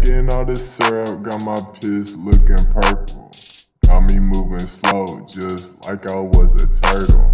Drinking all the syrup, got my piss looking purple. Got me moving slow, just like I was a turtle.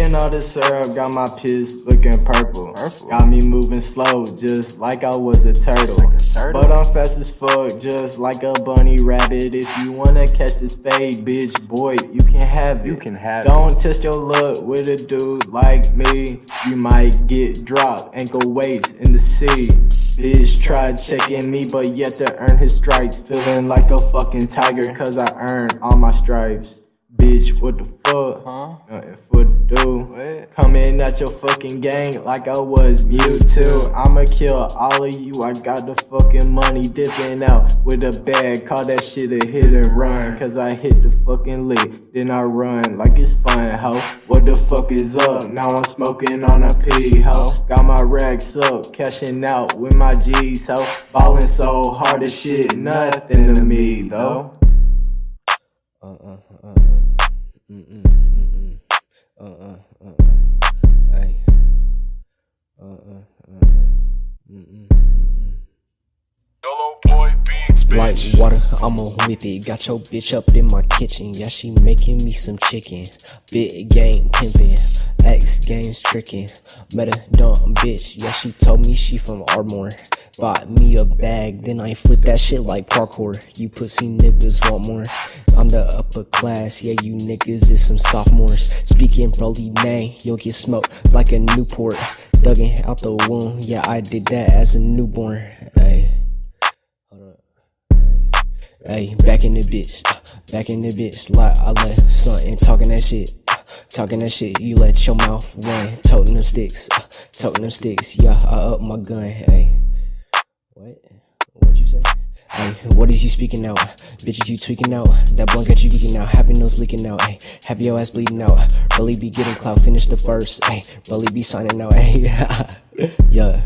Drinking all the syrup, got my piss looking purple. Got me moving slow, just like I was a turtle. But I'm fast as fuck, just like a bunny rabbit. If you wanna catch this fade, bitch, boy, you can have it. You can have Don't test your luck with a dude like me. You might get dropped, ankle weights in the sea. Bitch tried checking me, but yet to earn his stripes. Feeling like a fucking tiger, cause I earned all my stripes. Bitch, what the fuck? Huh? Nothing for to do. What? Coming at your fucking gang like I was Mewtwo. I'ma kill all of you. I got the fucking money dipping out with a bag. Call that shit a hit and run. Cause I hit the fucking lick. Then I run like it's fun, ho. What the fuck is up? Now I'm smoking on a P, ho. Got my racks up, cashing out with my G's, ho. Ballin' so hard as shit, nothing to me, though. uh uh uh uh uh uh ay uh uh uh uh mm mm mm mm Yellow boy beats, like water, I'ma whip it. Got your bitch up in my kitchen. Yeah, she making me some chicken. Big game pimpin', X games tricking. Met a dumb bitch. Yeah, she told me she from Ardmore. Bought me a bag, then I flip that shit like parkour. You pussy niggas want more. I'm the upper class, yeah, you niggas is some sophomores. Speaking broly name, you'll get smoked like a Newport. Thugging out the womb, yeah, I did that as a newborn. Ay. Hey, back in the bitch, back in the bitch, like I left something talking that shit, talking that shit. You let your mouth run, toting them sticks, uh, toting them sticks. Yeah, I up my gun. Hey, what? What'd you say? Hey, what is you speaking out? Bitches, you tweaking out. That blunt got you geeking out. Happy nose leaking out. Hey, have your ass bleeding out. Really be getting clout. Finish the first. Hey, really be signing out. Hey, yeah.